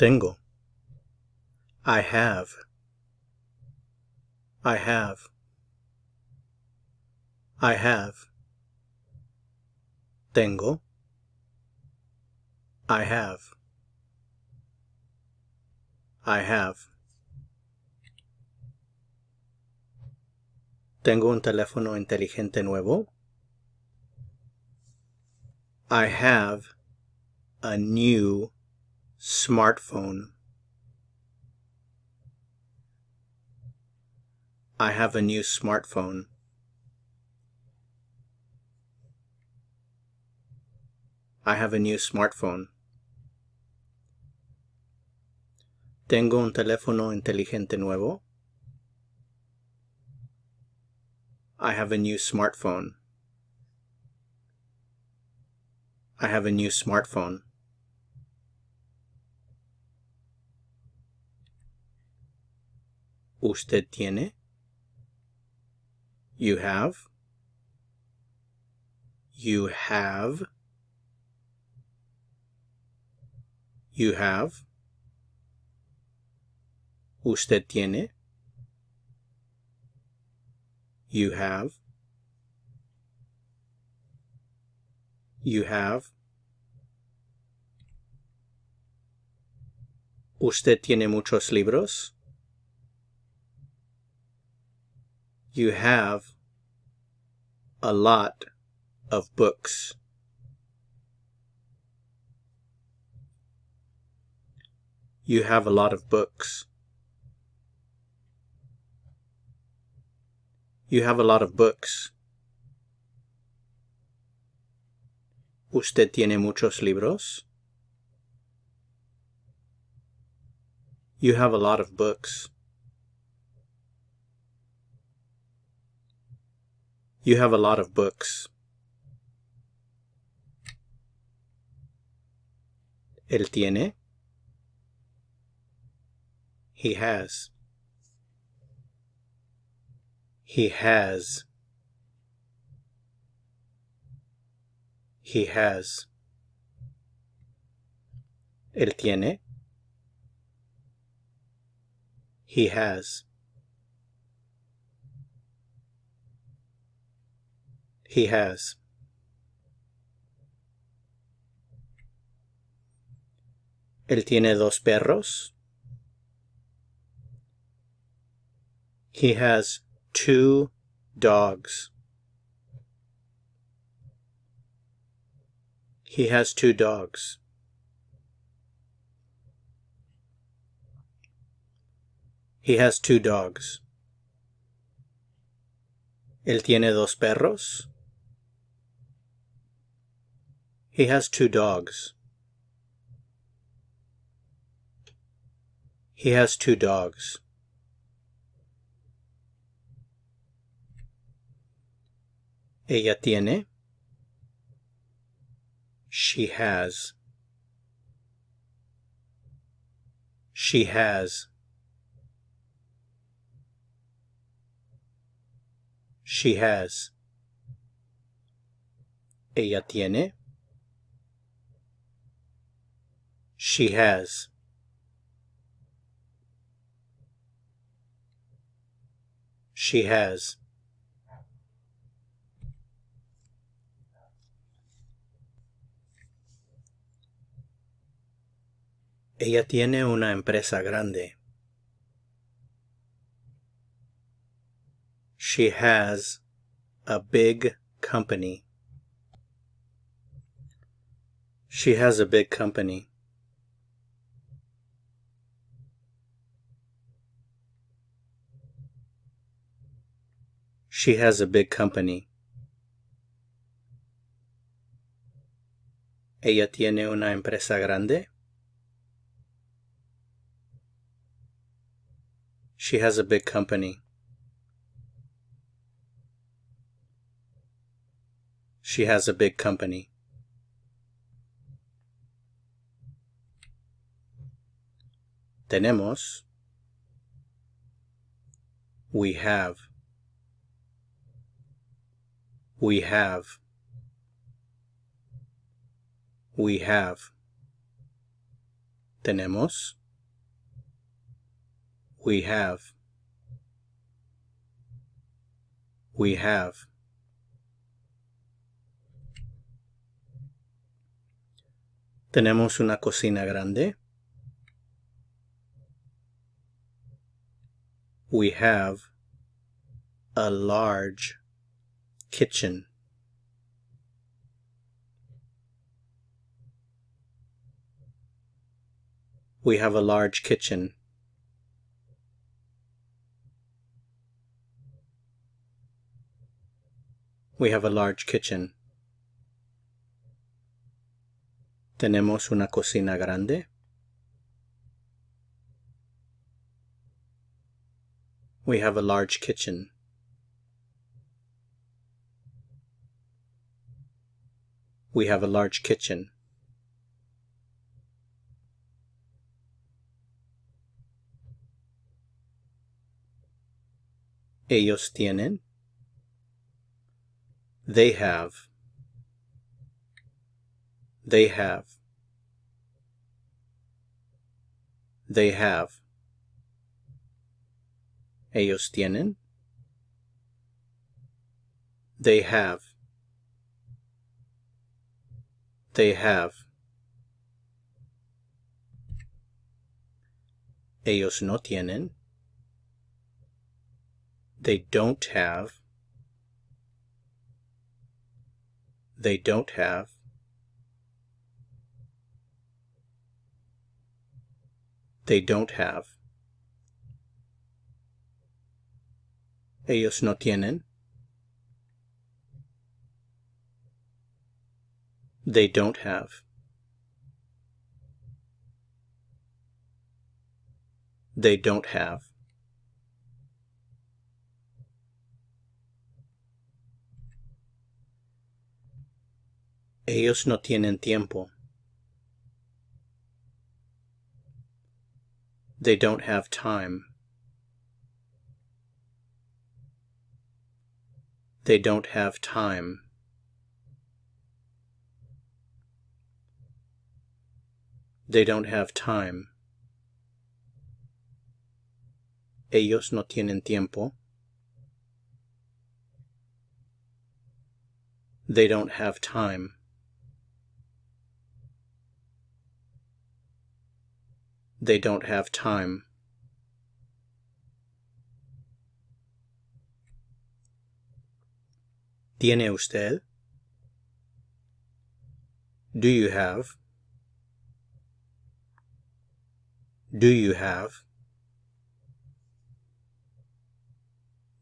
Tengo. I have. I have. I have. Tengo. I have. I have. ¿Tengo un teléfono inteligente nuevo? I have a new smartphone. I have a new smartphone. I have a new smartphone. ¿Tengo un teléfono inteligente nuevo? I have a new smartphone. I have a new smartphone. ¿Usted tiene? You have. You have. You have. Usted tiene. You have. You have. ¿Usted tiene muchos libros? You have a lot of books. You have a lot of books. You have a lot of books. ¿Usted tiene muchos libros? You have a lot of books. You have a lot of books. Él tiene. He has. He has. He has. Él tiene. He has. He has. Él tiene dos perros. He has two dogs. He has two dogs. He has two dogs. Él tiene dos perros. He has two dogs. He has two dogs. Ella tiene. She has. She has. She has. Ella tiene. She has. She has. Ella tiene una empresa grande. She has a big company. She has a big company. She has a big company. Ella tiene una empresa grande. She has a big company. She has a big company. Tenemos. We have. We have. We have. Tenemos. We have. We have. Tenemos una cocina grande. We have a large kitchen. We have a large kitchen. We have a large kitchen. Tenemos una cocina grande. We have a large kitchen. We have a large kitchen. Ellos tienen. They have. They have. They have. Ellos tienen. They have. They have. Ellos no tienen. They don't have. They don't have. They don't have. Ellos no tienen. They don't have. They don't have. Ellos no tienen tiempo. They don't have time. They don't have time. They don't have time. Ellos no tienen tiempo. They don't have time. They don't have time. ¿Tiene usted? Do you have? Do you have?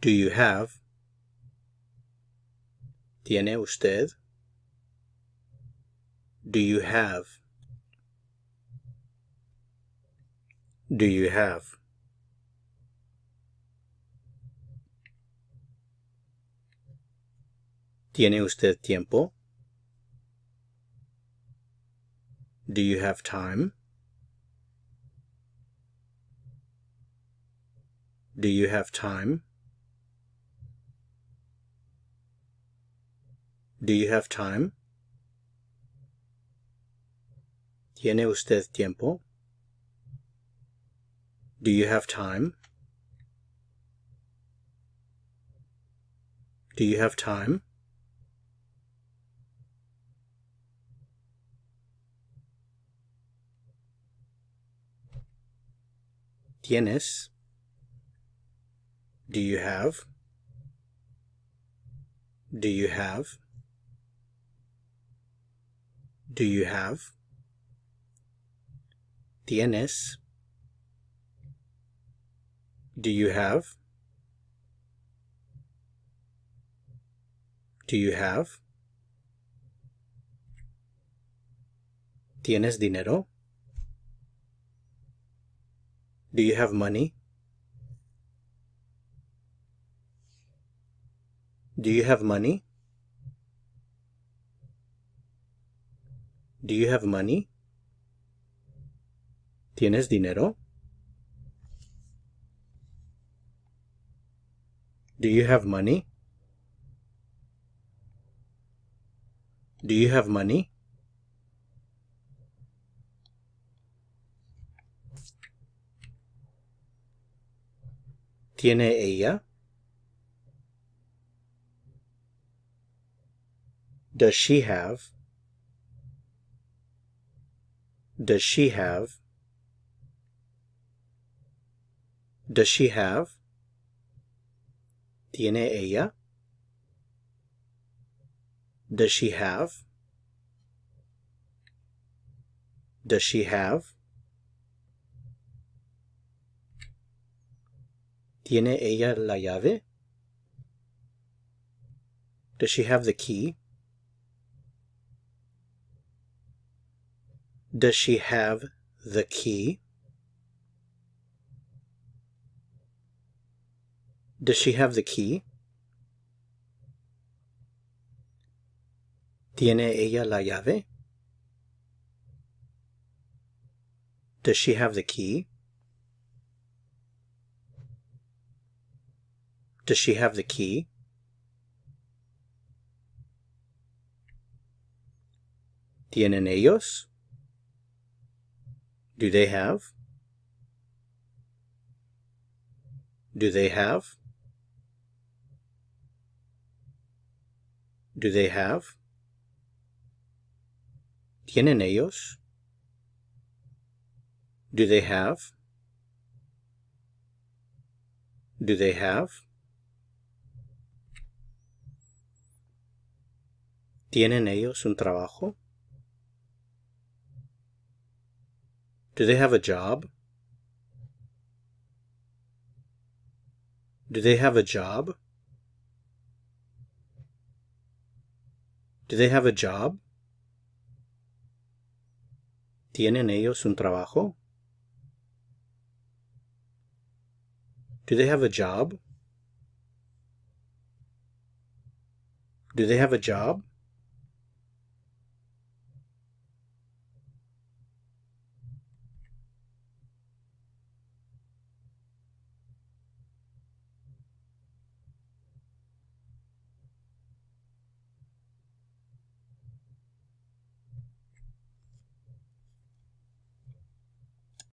Do you have? ¿Tiene usted? Do you have? Do you have? ¿Tiene usted tiempo? Do you have time? Do you have time? Do you have time? ¿Tiene usted tiempo? Do you have time? Do you have time? ¿Tienes? Do you have? Do you have? Do you have? ¿Tienes? Do you have? Do you have? ¿Tienes dinero? Do you have money? Do you have money? Do you have money? ¿Tienes dinero? Do you have money? Do you have money? ¿Tiene ella? Does she have? Does she have? Does she have? ¿Tiene ella? Does she have? Does she have? ¿Tiene ella la llave? Does she have the key? Does she have the key? Does she have the key? ¿Tiene ella la llave? Does she have the key? Does she have the key? ¿Tienen ellos? Do they have? Do they have? Do they have? ¿Tienen ellos? Do they have? Do they have? ¿Tienen ellos un trabajo? Do they have a job? Do they have a job? Do they have a job? ¿Tienen ellos un trabajo? Do they have a job? Do they have a job?